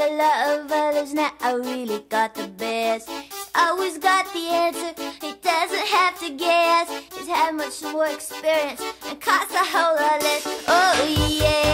a lot of others now I really got the best. Always got the answer, he doesn't have to guess. He's had much more experience and costs a whole lot less. Oh yeah.